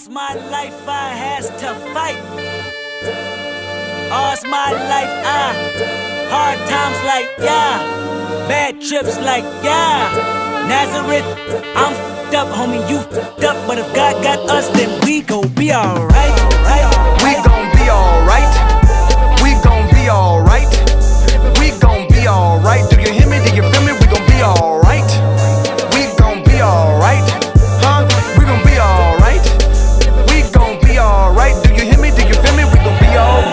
All's my life I has to fight. All's my life I hard times like yeah, bad trips like yeah. Nazareth, I'm fed up, homie, you fed up. But if God got us, then we gon' be alright. Right, We gon' be alright. We gon' be alright.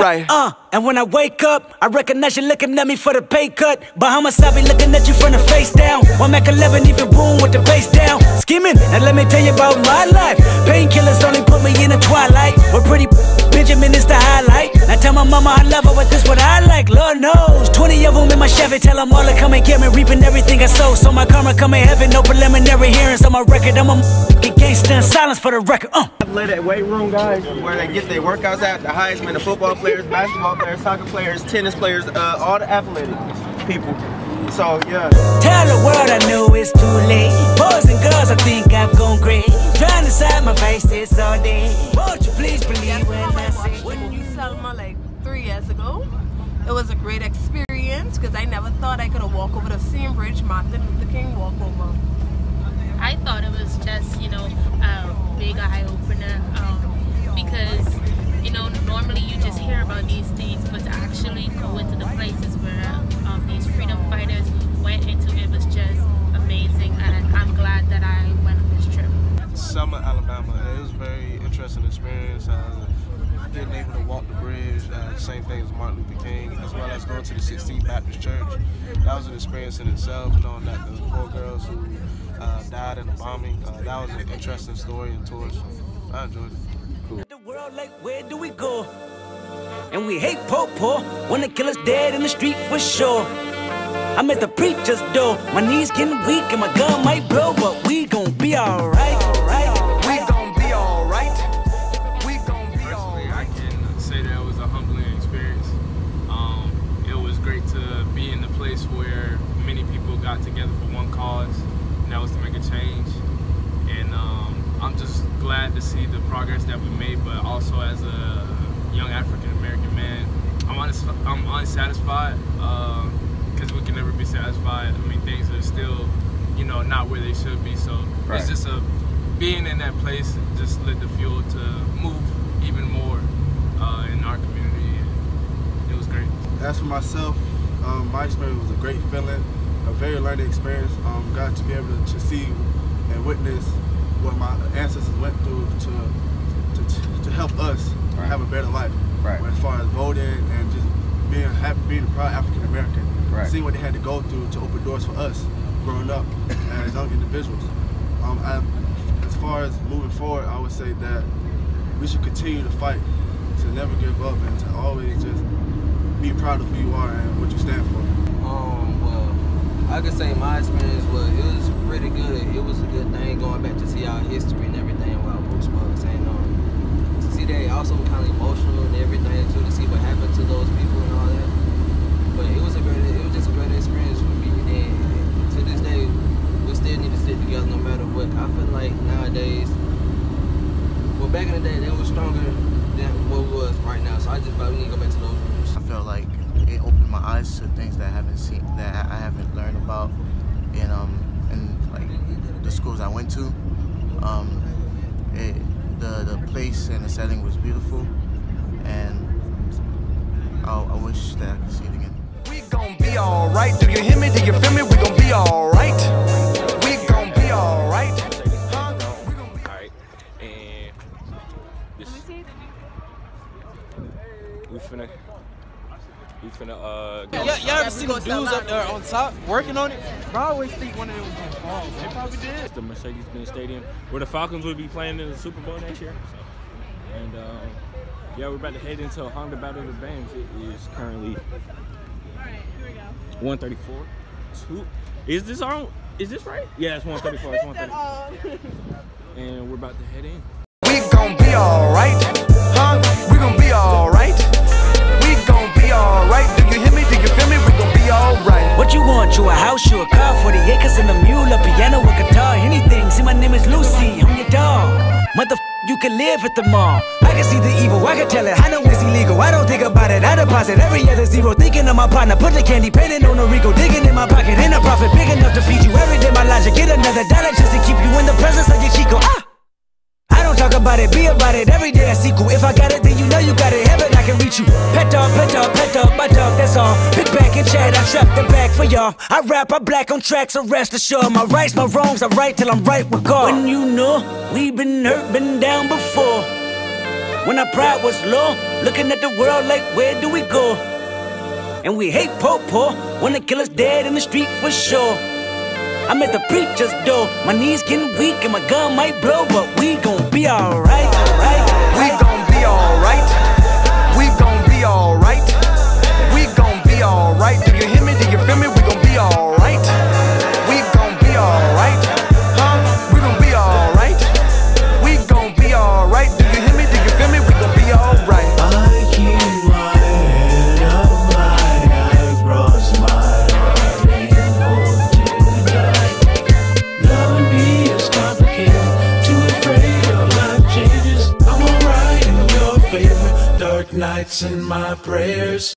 Be alright. Uh, and when I wake up, I recognize you looking at me for the pay cut. Bahamas, I be looking at you from the face down. One Mac 11, even boom with the bass down. Skimming, and let me tell you about my life. Painkillers only put me in the twilight. We're pretty Benjamin is the highlight. I tell my mama I love her, but this what I like. Lord knows. 20 of them in my Chevy, tell them all to come and get me. Reaping everything I sow. So my karma come in heaven, no preliminary hearings on my record. I'm a f***ing stand in silence for the record. Uh. athletic weight room guys where they get their workouts at the highest man the football players basketball players soccer players tennis players uh, all the athletic people so yeah Tell the world I know it's too late. Boys and girls, I think I've gone great. Trying to side my face faces all day. Won't you please believe when I say when you Selma like three years ago. It was a great experience because I never thought I could have walked over the same bridge Martin Luther King walked over. I thought it was just, you know, a big eye opener um, because, you know, normally you just hear about these things, but to actually go into the places where um, these freedom fighters went into, it was just amazing. And I'm glad that I went on this trip. Selma, Alabama. It was a very interesting experience. Uh, getting able to walk the bridge, uh, same thing as Martin Luther King, as well as going to the 16th Baptist Church. That was an experience in itself, knowing that the four girls who uh, died in the bombing. Uh, that was an interesting story and tour. So I enjoyed it. the world like where do we go? And we hate po po when the killer's dead in the street for sure. I'm at the preacher's door, my knees getting weak and my gun might blow, but we gon' be alright. We gon' be alright. We gon' be Personally, alright. I can say that it was a humbling experience. Um, it was great to be in the place where many people got together for one cause, and that was to make a change. And um, I'm just glad to see the progress that we made, but also as a young African American man, I'm, honest, I'm unsatisfied because we can never be satisfied. I mean, things are still, you know, not where they should be. So it's just a being in that place just lit the fuel to move even more uh, in our community. And it was great. As for myself, um, my experience was a great feeling, a very learning experience. Um, got to be able to, to see and witness what my ancestors went through to to, to help us have a better life. Right. As far as voting and just being happy, being a proud African American, Right. seeing what they had to go through to open doors for us growing up as young individuals. Um, I, as far as moving forward, I would say that we should continue to fight, to never give up, and to always just be proud of who you are and what you stand for. I could say my experience was it was pretty good. It was a good thing going back to see our history and everything while Bruce was and um, to see that also kind of emotional and everything too to see what happened to those people and all that. But it was a great, it was just a great experience for me. And to this day, we still need to stick together no matter what. I feel like nowadays, well, back in the day, they were stronger than what it was right now. So I just thought we need to go back to those roots. I felt like it opened my eyes to things that I haven't seen, that I I haven't learned about in um in like the schools I went to. Um, it, the the place and the setting was beautiful, and I, I wish that I could see it again. We gon' be alright. Do you hear me? Do you feel me? We gon' be alright. We gon' be alright. We gon' be Alright, and this we finna we finna uh y'all, y'all ever see the dudes up there on top working on it bro I always think one of them was gonna fall they probably did It's the Mercedes-Benz Stadium where the Falcons will be playing in the Super Bowl next year. So, and um, yeah, we're about to head into a Honda Battle of the Bands. It is currently 134. Two. Is this on? Is this right? Yeah, it's 134. It's 134. and we're about to head in. We gon' be alright. Huh? We gon' be alright. Live at the mall. I can see the evil, I can tell it. I know it's illegal. I don't think about it. I deposit every other zero. Thinking of my partner, put the candy painting on a Rico. Digging in my pocket, in a profit big enough to feed you every day. My logic, get another dollar just to keep you in the presence of your Chico. Ah! I don't talk about it, be about it every day. I sequel. If I got it, then you know you got it. Heaven, I can reach you. Pet dog, pet dog, pet dog, my dog. That's all. Pick back and chat. I trap the back for y'all. I rap, I black on tracks, so rest assured. My rights, my wrongs, I right till I'm right with God. When you know we been hurt, been down before. When our pride was low, looking at the world like where do we go? And we hate po po, wanna kill us dead in the street for sure. I'm at the preacher's door. My knees getting weak and my gun might blow, but we gon' be alright. Right, We gon' be alright. Nights and my prayers.